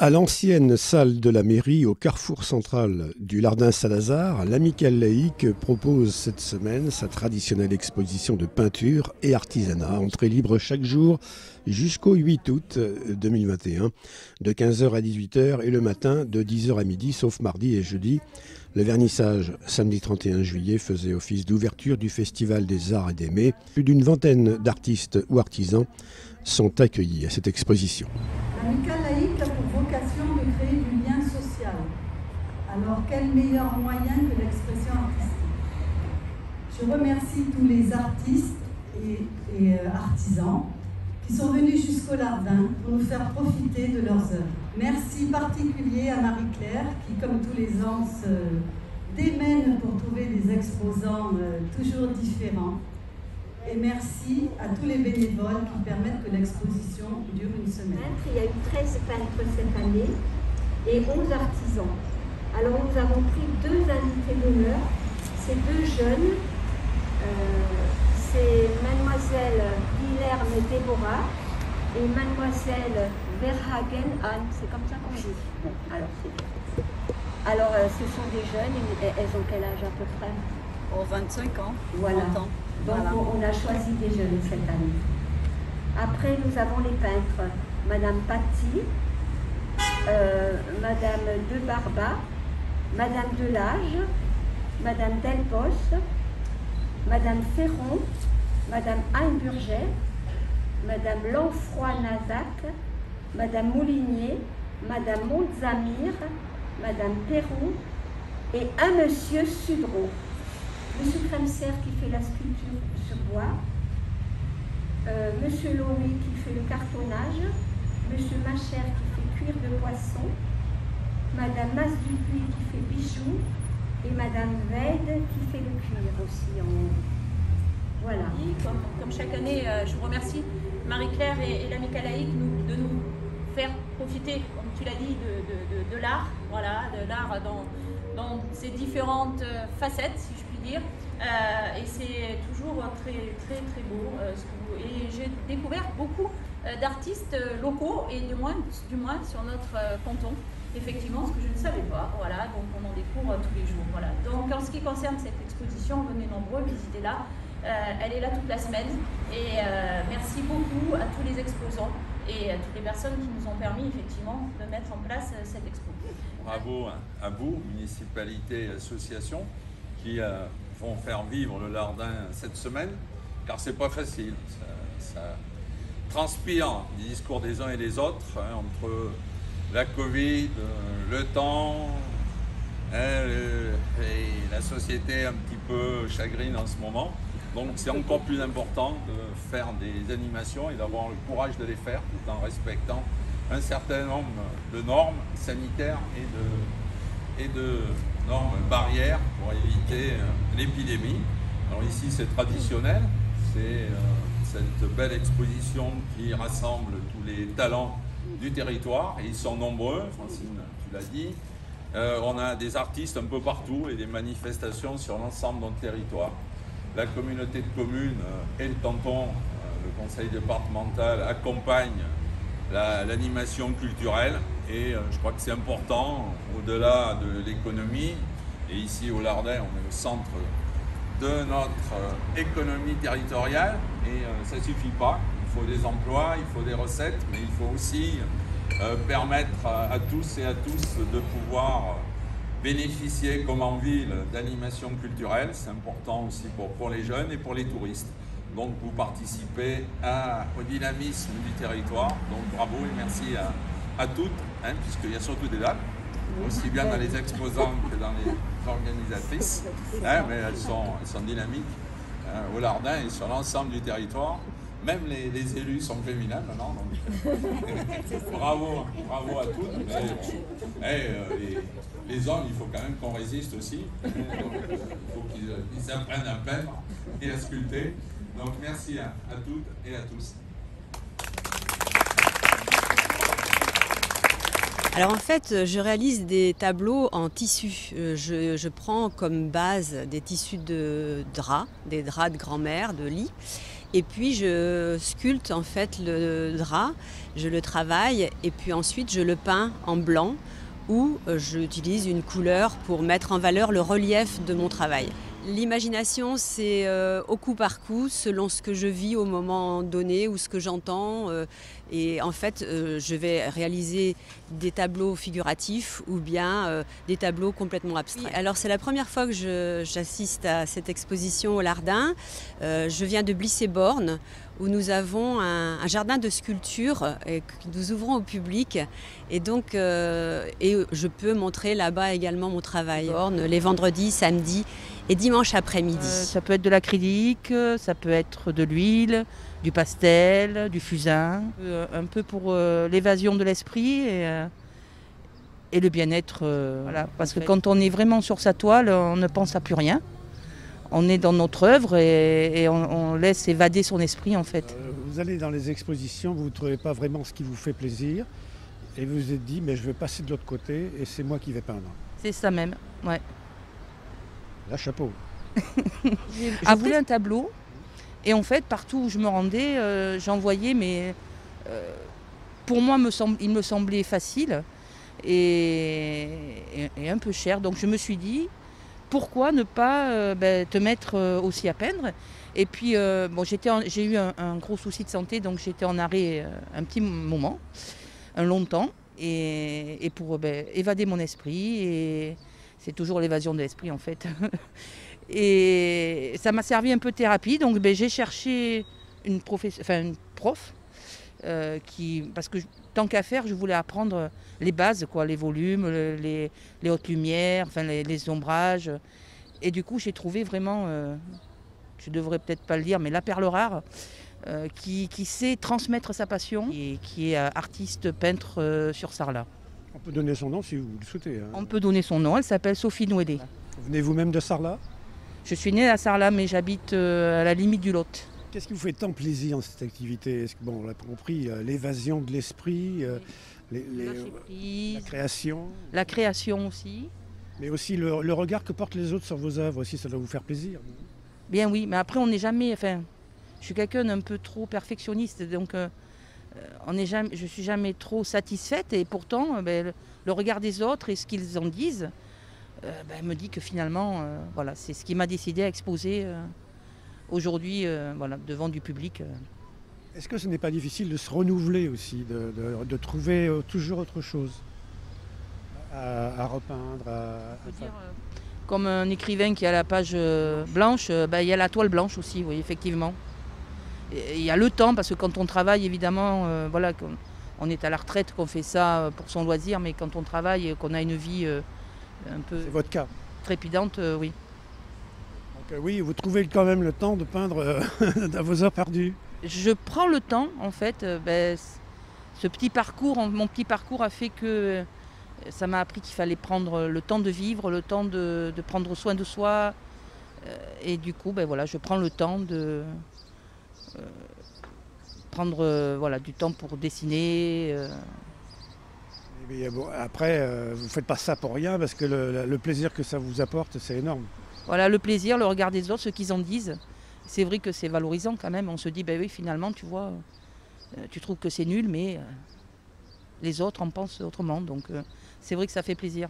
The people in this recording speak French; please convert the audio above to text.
À l'ancienne salle de la mairie au carrefour central du Lardin Salazar, l'Amicale laïque propose cette semaine sa traditionnelle exposition de peinture et artisanat, entrée libre chaque jour jusqu'au 8 août 2021, de 15h à 18h et le matin de 10h à midi, sauf mardi et jeudi. Le vernissage, samedi 31 juillet, faisait office d'ouverture du Festival des Arts et des Mets. Plus d'une vingtaine d'artistes ou artisans sont accueillis à cette exposition laïque a pour vocation de créer du lien social. Alors quel meilleur moyen que l'expression artistique? Je remercie tous les artistes et, euh, artisans qui sont venus jusqu'au Lardin pour nous faire profiter de leurs œuvres. Merci particulier à Marie-Claire qui, comme tous les ans, se démène pour trouver des exposants euh, toujours différents et merci à tous les bénévoles qui permettent que l'exposition dure une semaine. Il y a eu 13 peintres cette année et 11 artisans. Alors nous avons pris deux invités d'honneur, ces deux jeunes, euh, c'est mademoiselle Guilherme Déborah et mademoiselle Verhagen. Anne, c'est comme ça qu'on dit. Bon, alors c'est Alors euh, ce sont des jeunes, elles ont quel âge à peu près? Oh, 25 ans, voilà. Donc on a choisi des jeunes cette année. Après, nous avons les peintres. Madame Paty, euh, Madame De Barba, Madame Delage, Madame Delpos, Madame Ferron, Madame Heimburger, Madame Lanfroy-Nazac, Madame Moulinier, Madame Montzamir, Madame Perron et un Monsieur Sudreau. Monsieur Kremser qui fait la sculpture sur bois, euh, Monsieur Lowy qui fait le cartonnage, Monsieur Macher qui fait cuir de poisson, Madame Mas Dupuis qui fait bijoux et Madame Veid qui fait le cuir aussi. Voilà. comme, chaque année, euh, je vous remercie Marie-Claire et, et l'Amicale de nous faire profiter, comme tu l'as dit, de, l'art, voilà, de l'art dans, ses différentes euh, facettes, si je puis dire. Euh, et c'est toujours très très beau. Et j'ai découvert beaucoup d'artistes locaux et du moins sur notre canton. Effectivement, ce que je ne savais pas. Voilà, donc on en découvre tous les jours. Voilà. Donc en ce qui concerne cette exposition, venez nombreux, visitez-la. elle est là toute la semaine. Et merci beaucoup à tous les exposants et à toutes les personnes qui nous ont permis effectivement de mettre en place cette expo. Bravo à vous, municipalité et association, qui euh, vont faire vivre le Lardin cette semaine, car c'est pas facile. Ça, transpire des discours des uns et des autres, hein, entre la Covid, euh, le temps, hein, et la société un petit peu chagrine en ce moment. Donc c'est encore plus important de faire des animations et d'avoir le courage de les faire tout en respectant un certain nombre de normes sanitaires et de, et de normes barrières pour éviter euh, l'épidémie. Alors ici c'est traditionnel, c'est euh, cette belle exposition qui rassemble tous les talents du territoire et ils sont nombreux, Francine, tu l'as dit. Euh, on a des artistes un peu partout et des manifestations sur l'ensemble de notre territoire. La communauté de communes et le canton, le conseil départemental accompagnent l'animation culturelle et euh, je crois que c'est important au-delà de l'économie et ici au Lardin on est au centre de notre euh, économie territoriale et euh, ça ne suffit pas, faut des emplois, il faut des recettes mais il faut aussi permettre à, tous et à tous de pouvoir bénéficier comme en ville d'animation culturelle, c'est important aussi pour, pour les jeunes et pour les touristes. Donc vous participez au dynamisme du territoire. Donc bravo et merci à, toutes, hein, puisqu'il y a surtout des dames, aussi bien dans les exposants que dans les organisatrices. Hein, mais elles sont, dynamiques hein, au Lardin et sur l'ensemble du territoire. Même les, élus sont féminins maintenant. bravo, bravo à toutes. Mais, euh, les, hommes, il faut quand même qu'on résiste aussi. il faut qu'ils apprennent à peindre et à sculpter. Donc merci à, toutes et à tous. Alors en fait, je réalise des tableaux en tissu. Euh, je, prends comme base des tissus de draps, des draps de grand-mère, de lit. Et puis je sculpte en fait le drap, je le travaille et puis ensuite je le peins en blanc ou euh, j'utilise une couleur pour mettre en valeur le relief de mon travail. L'imagination, c'est euh, au coup par coup, selon ce que je vis au moment donné ou ce que j'entends. Euh, et en fait, euh, je vais réaliser des tableaux figuratifs ou bien des tableaux complètement abstraits. Alors, c'est la première fois que j'assiste à cette exposition au Lardin. je viens de Blisséborn, où nous avons un, jardin de sculpture et que nous ouvrons au public. Et donc, et je peux montrer là-bas également mon travail. Les vendredis, samedis et dimanche après-midi. Euh, ça peut être de l'acrylique, ça peut être de l'huile, du pastel, du fusain, euh, un peu pour euh, l'évasion de l'esprit et, et, le bien-être. voilà. Parce que quand on est vraiment sur sa toile, on ne pense à plus rien. On est dans notre œuvre et, on, laisse évader son esprit en fait. vous allez dans les expositions, vous ne trouvez pas vraiment ce qui vous fait plaisir et vous vous êtes dit mais je vais passer de l'autre côté et c'est moi qui vais peindre. C'est ça même, ouais. La chapeau. J'ai voulu un tableau. Et en fait, partout où je me rendais, euh, j'envoyais, mais euh, pour moi, il me semblait facile et, un peu cher. Donc je me suis dit, pourquoi ne pas euh, ben, te mettre aussi à peindre? Et puis, bon, j'ai eu un, gros souci de santé, donc j'étais en arrêt un petit moment, un long temps, et, pour ben, évader mon esprit. Et, c'est toujours l'évasion de l'esprit en fait. Et ça m'a servi un peu de thérapie, donc ben, j'ai cherché une, enfin, prof, euh, qui, parce que tant qu'à faire, je voulais apprendre les bases, quoi, les volumes, les, hautes lumières, enfin, les, ombrages. Et du coup, j'ai trouvé vraiment, euh, je devrais peut-être pas le dire, mais la perle rare, euh, qui, qui, sait transmettre sa passion et qui est artiste peintre sur Sarlat. On peut donner son nom si vous le souhaitez. Hein. On peut donner son nom, elle s'appelle Sophie Nouédé. Venez vous-même de Sarlat? Je suis née à Sarlat, mais j'habite euh, à la limite du Lot. Qu'est-ce qui vous fait tant plaisir dans cette activité? Est-ce que, bon, on l'a compris, euh, l'évasion de l'esprit, euh, la création La création aussi. Mais aussi le, regard que portent les autres sur vos œuvres aussi, ça doit vous faire plaisir. Bien oui, mais après on n'est jamais, enfin, je suis quelqu'un d'un peu trop perfectionniste, donc euh, jamais, je ne suis jamais trop satisfaite et pourtant euh, ben, le, regard des autres et ce qu'ils en disent ben, me dit que finalement voilà, c'est ce qui m'a décidé à exposer aujourd'hui voilà, devant du public. Est-ce que ce n'est pas difficile de se renouveler aussi, de, trouver toujours autre chose à, repeindre Comme un écrivain qui a la page blanche, ben, il y a la toile blanche aussi, oui, effectivement il y a le temps, parce que quand on travaille, évidemment, euh, voilà, on est à la retraite, qu'on fait ça euh, pour son loisir, mais quand on travaille et qu'on a une vie euh, un peu votre cas. trépidante, oui. Donc, oui, vous trouvez quand même le temps de peindre dans vos heures perdues Je prends le temps, en fait. Ben, ce petit parcours, mon petit parcours a fait que ça m'a appris qu'il fallait prendre le temps de vivre, le temps de, prendre soin de soi. Et du coup, ben voilà, je prends le temps de, euh, prendre euh, voilà, du temps pour dessiner. Euh. après, vous ne faites pas ça pour rien parce que le, plaisir que ça vous apporte, c'est énorme. Voilà, le plaisir, le regard des autres, ce qu'ils en disent. C'est vrai que c'est valorisant quand même. On se dit, ben oui, finalement, tu vois, tu trouves que c'est nul, mais les autres en pensent autrement. Donc c'est vrai que ça fait plaisir.